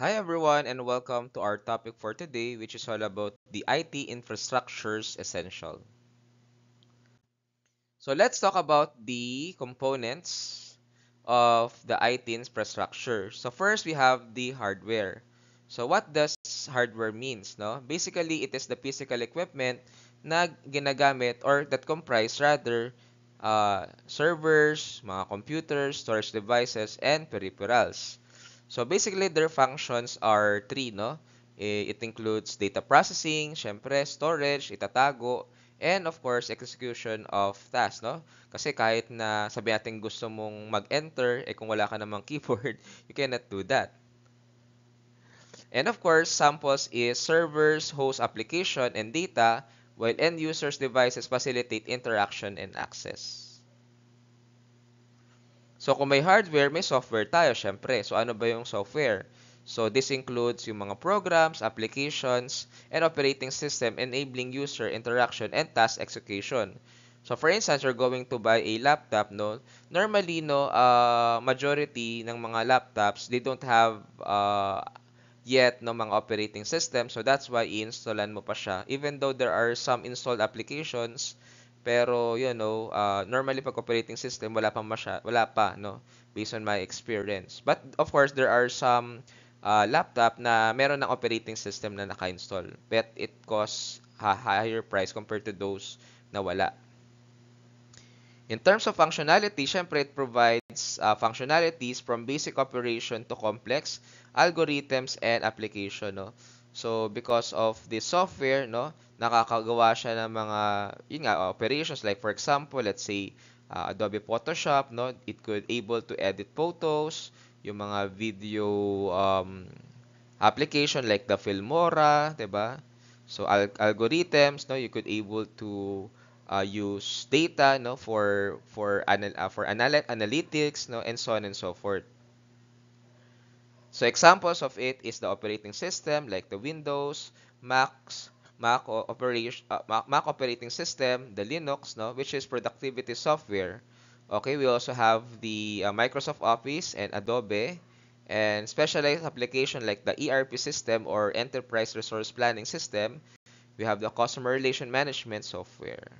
Hi everyone and welcome to our topic for today which is all about the IT infrastructures essential. So let's talk about the components of the IT infrastructure. So first we have the hardware. So what does hardware means, no? Basically, it is the physical equipment na ginagamit or that comprise rather uh, servers, mga computers, storage devices, and peripherals. So basically, their functions are three, no? Eh, it includes data processing, syempre, storage, itatago, and of course, execution of tasks, no? Kasi kahit na sabi natin gusto mong mag-enter, eh kung wala ka namang keyboard, you cannot do that. And of course, samples is servers, host application, and data, while end users devices facilitate interaction and access. So, kung may hardware, may software tayo, syempre. So, ano ba yung software? So, this includes yung mga programs, applications, and operating system enabling user interaction and task execution. So, for instance, you're going to buy a laptop, no? Normally, no, uh, majority ng mga laptops, they don't have uh, yet no mga operating system. So that's why i-installan mo pa siya. Even though there are some installed applications, pero you know, uh, normally pag operating system wala pa masya, wala pa no based on my experience. But of course, there are some uh, laptop na meron ng operating system na naka-install. But it costs a higher price compared to those na wala. In terms of functionality, syempre it provides uh, functionalities from basic operation to complex algorithms and application, no? So, because of the software, no, nakakagawa siya ng mga, yun nga, operations. Like, for example, let's say, uh, Adobe Photoshop, no, it could able to edit photos, yung mga video um, application like the Filmora, 'di ba? So al- algorithms, no, you could able to uh, use data no for for anal uh, for anal analytics no and so on and so forth. So examples of it is the operating system like the Windows, Macs, Mac uh, Mac operating system, the Linux no which is productivity software. Okay, we also have the uh, Microsoft Office and Adobe and specialized application like the ERP system or enterprise resource planning system. We have the customer relation management software.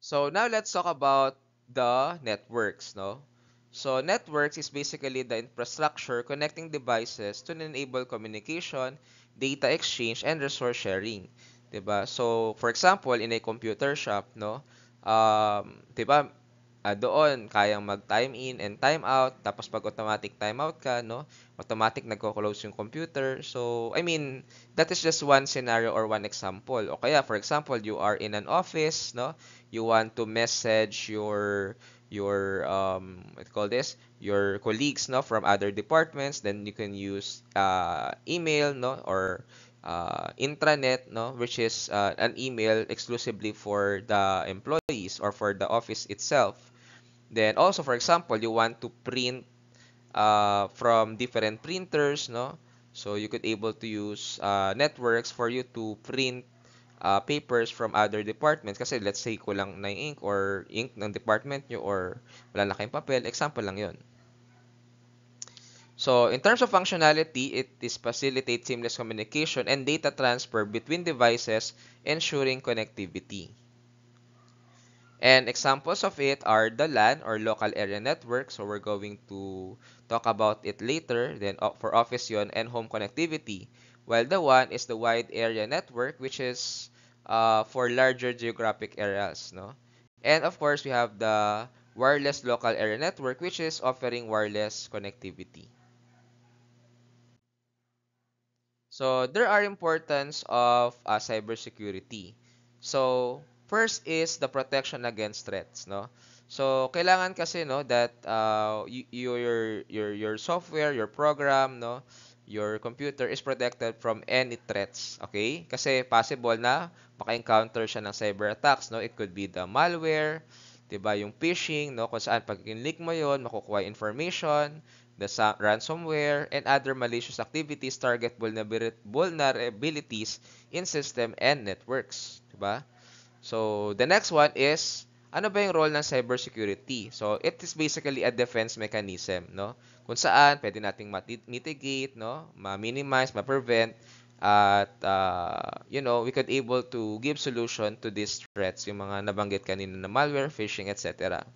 So now let's talk about the networks, no? So networks is basically the infrastructure connecting devices to enable communication, data exchange, and resource sharing. 'Di ba? So for example, in a computer shop, no? Um, 'di ba? Uh, doon kayang mag time in and time out tapos pag automatic time out ka no automatic nagko-close yung computer so i mean that is just one scenario or one example o kaya for example you are in an office no you want to message your your um what call this? Your colleagues no from other departments. Then you can use uh, email no or uh, intranet no which is uh, an email exclusively for the employees or for the office itself. Then also for example you want to print uh, from different printers no? So you could able to use uh, networks for you to print uh, papers from other departments. Kasi let's say kulang na yung ink or ink ng department nyo or wala na kayong papel. Example lang yon. So, in terms of functionality, it is facilitate seamless communication and data transfer between devices, ensuring connectivity. And examples of it are the LAN or local area network. So, we're going to talk about it later. Then, for office yon and home connectivity. While the one is the wide area network, which is uh, for larger geographic areas, no? And of course, we have the wireless local area network, which is offering wireless connectivity. So, there are importance of uh, cybersecurity. So, first is the protection against threats, no? So, kailangan kasi no that uh, your your your software, your program, no, your computer is protected from any threats, okay? Kasi possible na maka-encounter siya ng cyber attacks, no? It could be the malware, 'di ba? Yung phishing, no? Kung saan pag in-leak mo 'yon, makukuha information, the ransomware and other malicious activities target vulnerabilities in system and networks, 'di ba? So, the next one is ano ba yung role ng cybersecurity? So, it is basically a defense mechanism, no? kung saan pwede nating mitigate, no, ma-minimize, ma-prevent at uh, you know, we could able to give solution to these threats, yung mga nabanggit kanina na malware, phishing, etc.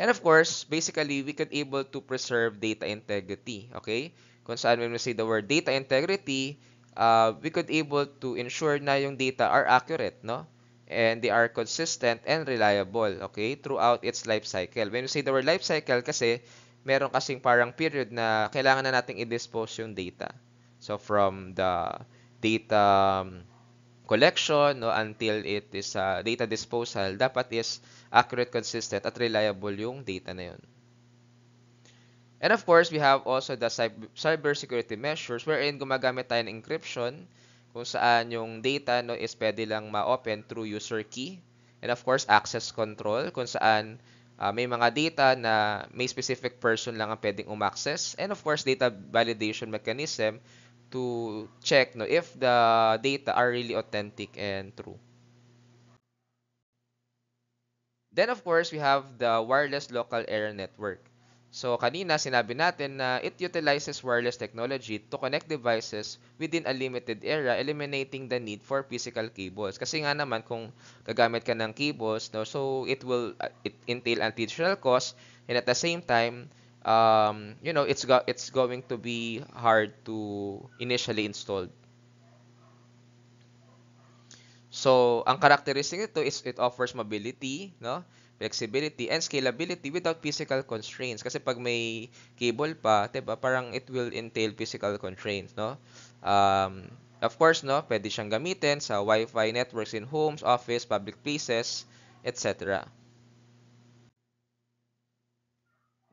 And of course, basically, we could able to preserve data integrity, okay? Kung saan when we say the word data integrity, uh, we could able to ensure na yung data are accurate, no? And they are consistent and reliable, okay? Throughout its life cycle. When we say the word life cycle, kasi meron kasing parang period na kailangan na nating i-dispose yung data. So from the data um, collection no until it is uh, data disposal dapat is accurate, consistent at reliable yung data na yun. And of course, we have also the cyber security measures wherein gumagamit tayo ng encryption kung saan yung data no is pwede lang ma-open through user key. And of course, access control kung saan uh, may mga data na may specific person lang ang pwedeng umaccess. And of course, data validation mechanism to check no if the data are really authentic and true. Then of course, we have the wireless local area network. So kanina sinabi natin na it utilizes wireless technology to connect devices within a limited area, eliminating the need for physical cables. Kasi nga naman kung gagamit ka ng cables, no, so it will uh, it entail additional cost and at the same time um, you know, it's go it's going to be hard to initially install. So, ang characteristic nito is it offers mobility, no? Flexibility and scalability without physical constraints kasi pag may cable pa, 'di ba, parang it will entail physical constraints, no? Um, of course, no, pwede siyang gamitin sa Wi-Fi networks in homes, office, public places, etc.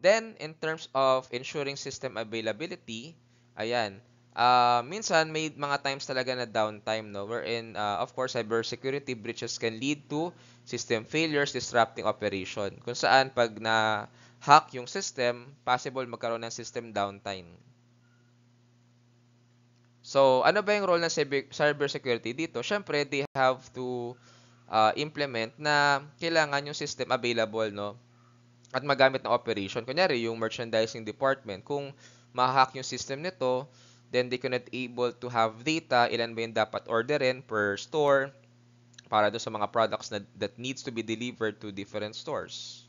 Then, in terms of ensuring system availability, ayan, uh, minsan may mga times talaga na downtime, no? Wherein, uh, of course, cybersecurity breaches can lead to system failures, disrupting operation. Kung saan, pag na-hack yung system, possible magkaroon ng system downtime. So, ano ba yung role ng cybersecurity dito? Siyempre, they have to uh, implement na kailangan yung system available, no? at magamit ng operation. Kunyari, yung merchandising department, kung ma-hack yung system nito, then they cannot able to have data, ilan ba yung dapat orderin per store para do sa mga products na, that needs to be delivered to different stores.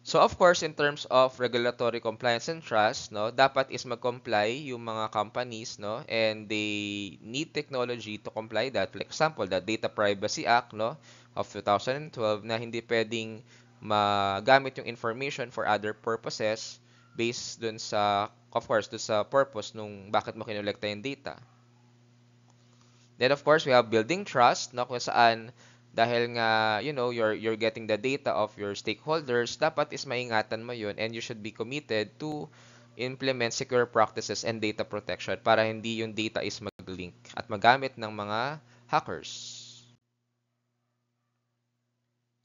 So of course, in terms of regulatory compliance and trust, no, dapat is mag-comply yung mga companies, no, and they need technology to comply that. For example, the Data Privacy Act, no, of 2012 na hindi pwedeng magamit yung information for other purposes based dun sa, of course, dun sa purpose nung bakit mo kinolekta yung data. Then, of course, we have building trust, no, kung saan dahil nga, you know, you're, you're getting the data of your stakeholders, dapat is maingatan mo yun and you should be committed to implement secure practices and data protection para hindi yung data is mag-link at magamit ng mga hackers.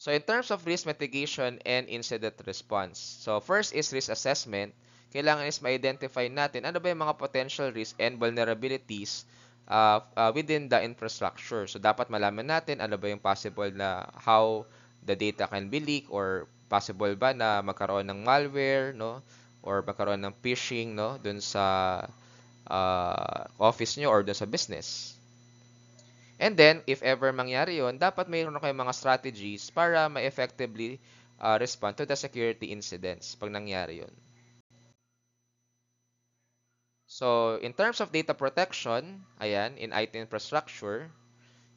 So in terms of risk mitigation and incident response. So first is risk assessment. Kailangan is ma-identify natin ano ba yung mga potential risk and vulnerabilities uh, uh, within the infrastructure. So dapat malaman natin ano ba yung possible na how the data can be leaked or possible ba na magkaroon ng malware, no? Or magkaroon ng phishing, no? Dun sa uh, office nyo or dun sa business. And then, if ever mangyari yon, dapat mayroon kayong mga strategies para ma-effectively uh, respond to the security incidents pag nangyari yon. So, in terms of data protection, ayan, in IT infrastructure,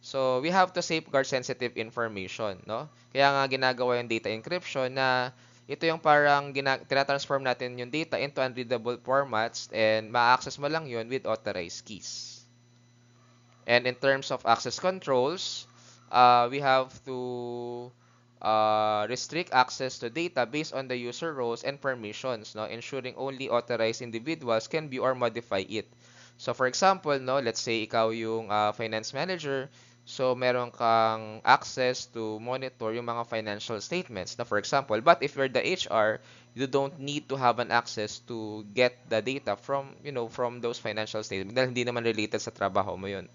so we have to safeguard sensitive information, no? Kaya nga ginagawa yung data encryption na ito yung parang tinatransform natin yung data into unreadable formats and ma-access mo lang yun with authorized keys. And in terms of access controls, uh, we have to uh, restrict access to data based on the user roles and permissions, no, ensuring only authorized individuals can view or modify it. So for example, no, let's say ikaw yung uh, finance manager, so meron kang access to monitor yung mga financial statements. Na for example, but if you're the HR, you don't need to have an access to get the data from, you know, from those financial statements dahil hindi naman related sa trabaho mo yun.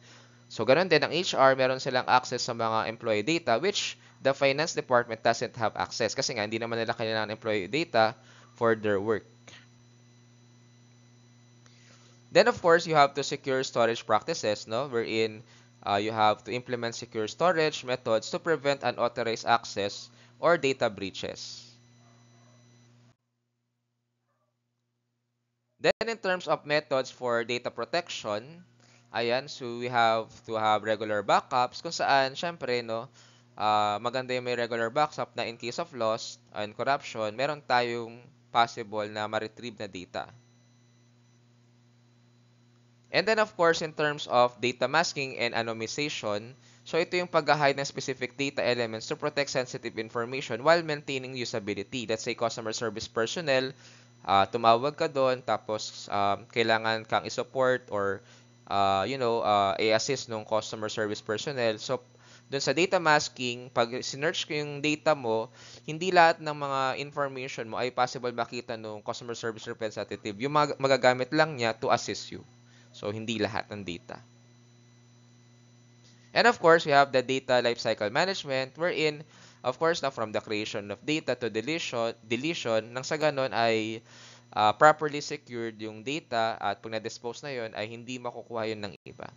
So, ganun din, ang HR, meron silang access sa mga employee data which the finance department doesn't have access kasi nga hindi naman nila kailangan employee data for their work. Then of course, you have to secure storage practices, no? Wherein uh, you have to implement secure storage methods to prevent unauthorized access or data breaches. Then in terms of methods for data protection, ayan, so we have to have regular backups kung saan, syempre, no, uh, maganda yung may regular backup na in case of loss and corruption, meron tayong possible na ma-retrieve na data. And then, of course, in terms of data masking and anonymization, so ito yung pag-hide ng specific data elements to protect sensitive information while maintaining usability. Let's say customer service personnel uh, tumawag ka doon tapos um, kailangan kang i-support or uh, you know, uh, i-assist ng customer service personnel. So, doon sa data masking, pag sinearch ko yung data mo, hindi lahat ng mga information mo ay possible makita ng customer service representative. Yung mag- magagamit lang niya to assist you. So, hindi lahat ng data. And of course, we have the data lifecycle management wherein Of course, na from the creation of data to deletion, deletion nang sa ganun ay uh, properly secured yung data at pag na-dispose na yon ay hindi makukuha yun ng iba.